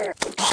Yeah.